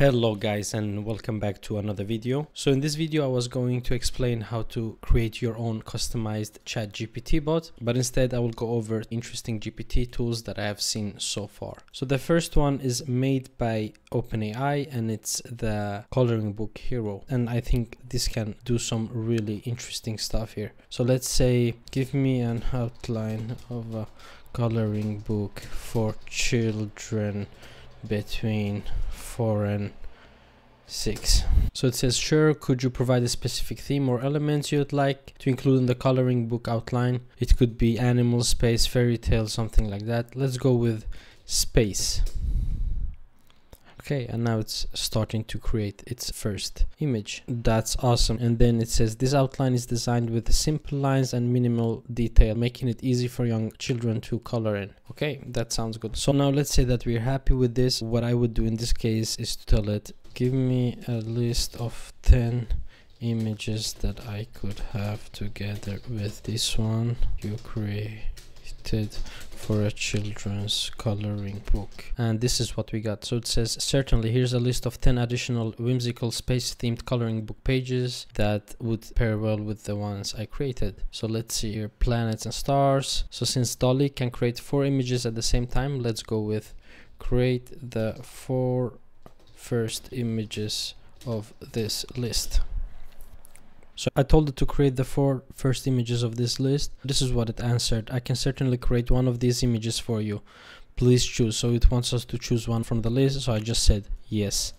Hello guys and welcome back to another video. So in this video I was going to explain how to create your own customized chat GPT bot but instead I will go over interesting GPT tools that I have seen so far. So the first one is made by OpenAI and it's the coloring book hero and I think this can do some really interesting stuff here. So let's say give me an outline of a coloring book for children between 4 and 6. So it says, sure, could you provide a specific theme or elements you'd like to include in the coloring book outline? It could be animal, space, fairy tale, something like that. Let's go with space. Okay, and now it's starting to create its first image. That's awesome. And then it says this outline is designed with simple lines and minimal detail, making it easy for young children to color in. Okay, that sounds good. So now let's say that we're happy with this. What I would do in this case is to tell it, give me a list of 10 images that I could have together with this one you created for a children's coloring book. And this is what we got. So it says certainly here's a list of 10 additional whimsical space themed coloring book pages that would pair well with the ones I created. So let's see here planets and stars. So since DALL-E can create four images at the same time let's go with create the four first images of this list so I told it to create the four first images of this list. This is what it answered. I can certainly create one of these images for you. Please choose. So it wants us to choose one from the list. So I just said yes.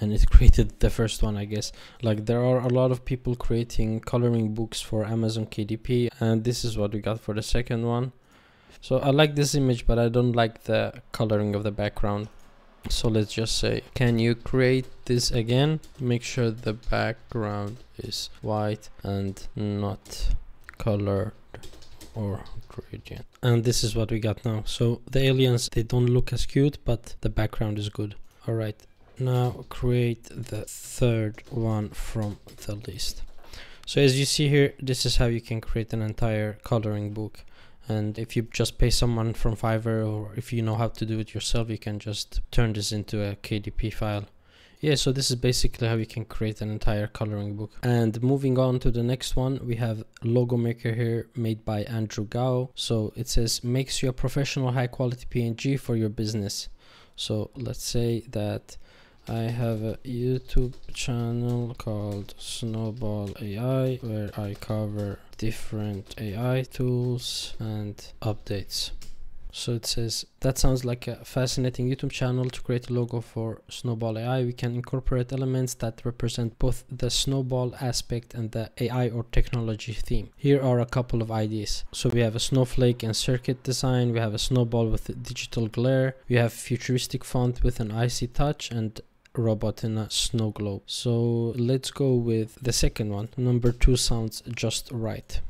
And it created the first one, I guess. Like there are a lot of people creating coloring books for Amazon KDP. And this is what we got for the second one. So I like this image, but I don't like the coloring of the background so let's just say can you create this again? Make sure the background is white and not colored or gradient. And this is what we got now. So the aliens they don't look as cute but the background is good. All right now create the third one from the list. So as you see here this is how you can create an entire coloring book and if you just pay someone from Fiverr or if you know how to do it yourself you can just turn this into a KDP file. Yeah so this is basically how you can create an entire coloring book. And moving on to the next one we have logo maker here made by Andrew Gao. So it says makes you a professional high quality PNG for your business. So let's say that I have a YouTube channel called Snowball AI where I cover different AI tools and updates. So it says that sounds like a fascinating YouTube channel to create a logo for Snowball AI. We can incorporate elements that represent both the snowball aspect and the AI or technology theme. Here are a couple of ideas. So we have a snowflake and circuit design. We have a snowball with digital glare. We have futuristic font with an icy touch and robot in a snow globe. So let's go with the second one. Number two sounds just right.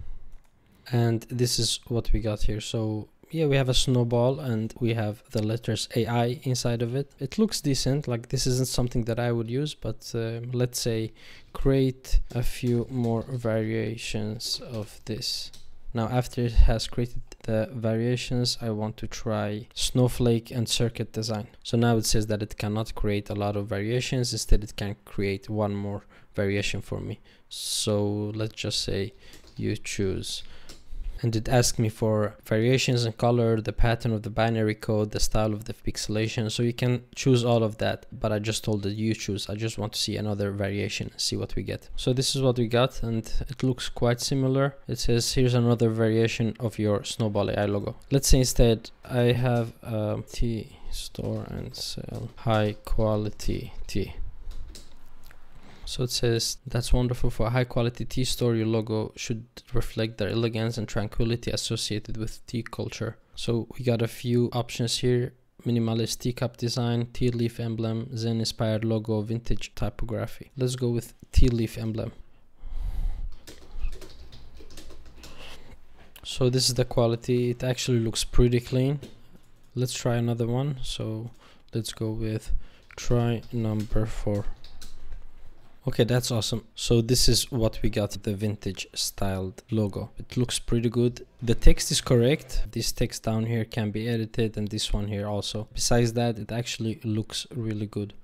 And this is what we got here. So yeah, we have a snowball and we have the letters AI inside of it. It looks decent, like this isn't something that I would use, but uh, let's say create a few more variations of this. Now after it has created the variations, I want to try snowflake and circuit design. So now it says that it cannot create a lot of variations. Instead, it can create one more variation for me. So let's just say you choose and it asked me for variations in color, the pattern of the binary code, the style of the pixelation. So you can choose all of that, but I just told it you choose. I just want to see another variation, see what we get. So this is what we got and it looks quite similar. It says here's another variation of your Snowball AI logo. Let's say instead I have a tea store and sell high quality tea. So it says, that's wonderful for a high quality tea store. Your logo should reflect the elegance and tranquility associated with tea culture. So we got a few options here. Minimalist teacup design, tea leaf emblem, Zen inspired logo, vintage typography. Let's go with tea leaf emblem. So this is the quality. It actually looks pretty clean. Let's try another one. So let's go with try number four. Okay, that's awesome. So this is what we got, the vintage styled logo. It looks pretty good. The text is correct. This text down here can be edited and this one here also. Besides that, it actually looks really good.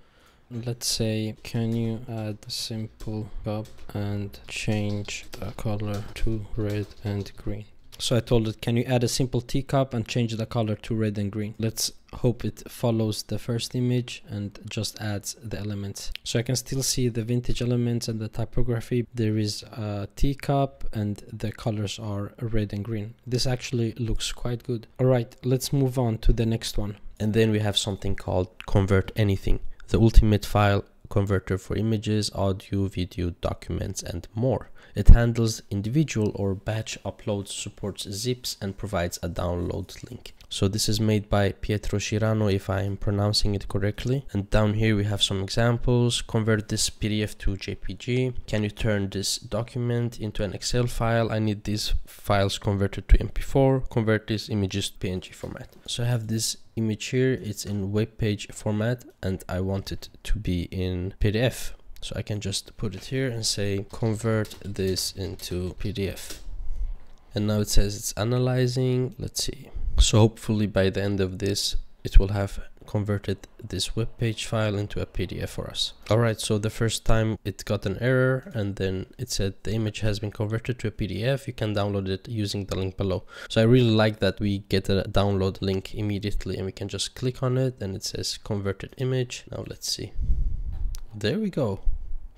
let's say can you add a simple cup and change the color to red and green so I told it, can you add a simple teacup and change the color to red and green? Let's hope it follows the first image and just adds the elements. So I can still see the vintage elements and the typography. There is a teacup and the colors are red and green. This actually looks quite good. All right, let's move on to the next one. And then we have something called convert anything, the ultimate file converter for images, audio, video, documents, and more. It handles individual or batch uploads, supports zips, and provides a download link. So this is made by Pietro Cirano if I am pronouncing it correctly. And down here we have some examples. Convert this PDF to JPG. Can you turn this document into an Excel file? I need these files converted to MP4. Convert these images to PNG format. So I have this image here. It's in WebP format and I want it to be in PDF. So I can just put it here and say convert this into PDF. And now it says it's analyzing. Let's see. So hopefully by the end of this, it will have converted this web page file into a PDF for us. Alright, so the first time it got an error and then it said the image has been converted to a PDF. You can download it using the link below. So I really like that we get a download link immediately and we can just click on it and it says converted image. Now let's see. There we go.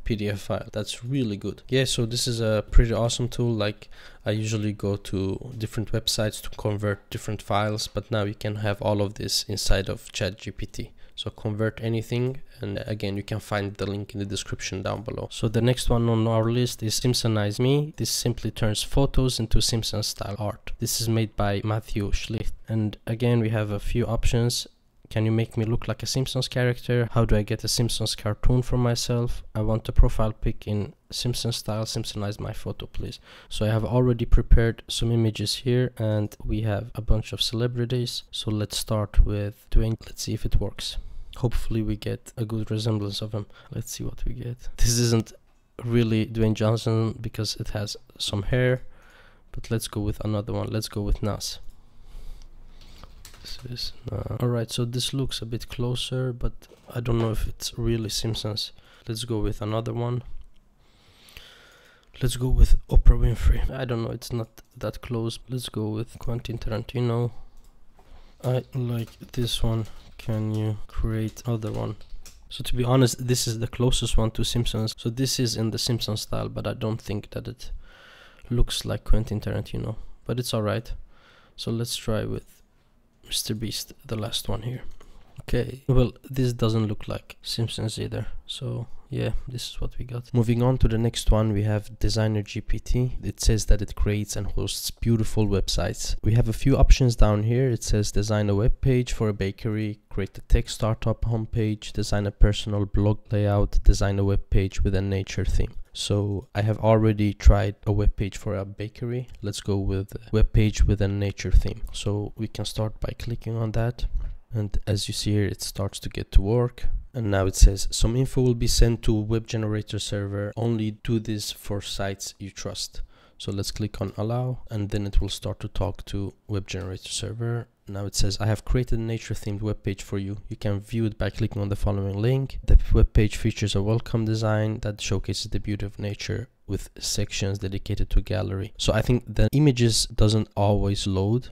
PDF file. That's really good. Yeah, so this is a pretty awesome tool. Like I usually go to different websites to convert different files, but now you can have all of this inside of ChatGPT. So convert anything and again you can find the link in the description down below. So the next one on our list is Simpsonize Me. This simply turns photos into Simpson style art. This is made by Matthew Schlicht and again we have a few options can you make me look like a Simpsons character? How do I get a Simpsons cartoon for myself? I want a profile pic in Simpsons style. Simpsonize my photo, please. So I have already prepared some images here and we have a bunch of celebrities. So let's start with Dwayne. Let's see if it works. Hopefully we get a good resemblance of him. Let's see what we get. This isn't really Dwayne Johnson because it has some hair. But let's go with another one. Let's go with Nas this is uh, all right so this looks a bit closer but i don't know if it's really simpsons. Let's go with another one. Let's go with oprah winfrey. I don't know it's not that close. Let's go with quentin tarantino. I like this one. Can you create other one? So to be honest this is the closest one to simpsons. So this is in the simpsons style but i don't think that it looks like quentin tarantino but it's all right. So let's try with Mr. Beast, the last one here. Okay, well, this doesn't look like Simpsons either. So yeah, this is what we got. Moving on to the next one, we have Designer GPT. It says that it creates and hosts beautiful websites. We have a few options down here. It says design a web page for a bakery, create a tech startup homepage, design a personal blog layout, design a web page with a nature theme. So I have already tried a web page for a bakery. Let's go with web page with a nature theme. So we can start by clicking on that. And as you see here, it starts to get to work. And now it says some info will be sent to web generator server. Only do this for sites you trust. So let's click on allow and then it will start to talk to web generator server now it says, I have created a nature themed web page for you. You can view it by clicking on the following link. The web page features a welcome design that showcases the beauty of nature with sections dedicated to gallery. So I think the images doesn't always load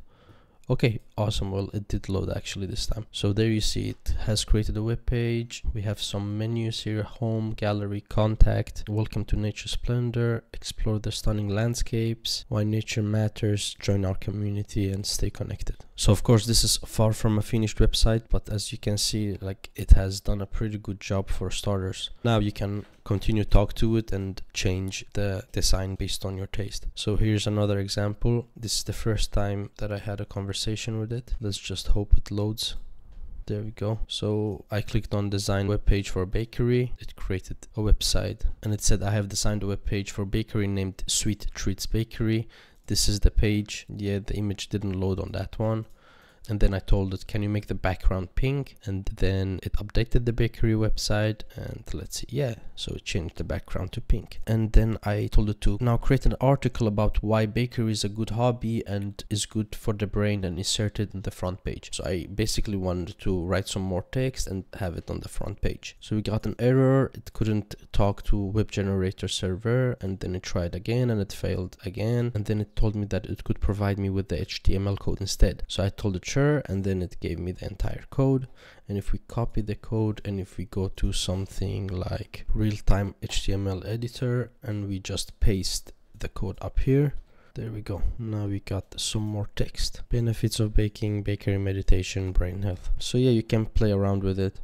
Okay, awesome. Well, it did load actually this time. So there you see it has created a web page. We have some menus here, home, gallery, contact, welcome to nature splendor, explore the stunning landscapes, why nature matters, join our community and stay connected. So of course this is far from a finished website, but as you can see, like it has done a pretty good job for starters. Now you can continue talk to it and change the design based on your taste. So here's another example. This is the first time that I had a conversation with it. Let's just hope it loads. There we go. So I clicked on design web page for bakery. It created a website and it said I have designed a web page for bakery named Sweet Treats Bakery. This is the page. Yeah, the image didn't load on that one. And then I told it can you make the background pink? And then it updated the bakery website and let's see yeah so it changed the background to pink. And then I told it to now create an article about why bakery is a good hobby and is good for the brain and insert it in the front page. So I basically wanted to write some more text and have it on the front page. So we got an error. It couldn't talk to web generator server. And then it tried again and it failed again. And then it told me that it could provide me with the HTML code instead. So I told it and then it gave me the entire code. And if we copy the code and if we go to something like real-time HTML editor and we just paste the code up here there we go. Now we got some more text. Benefits of baking bakery meditation brain health. So yeah you can play around with it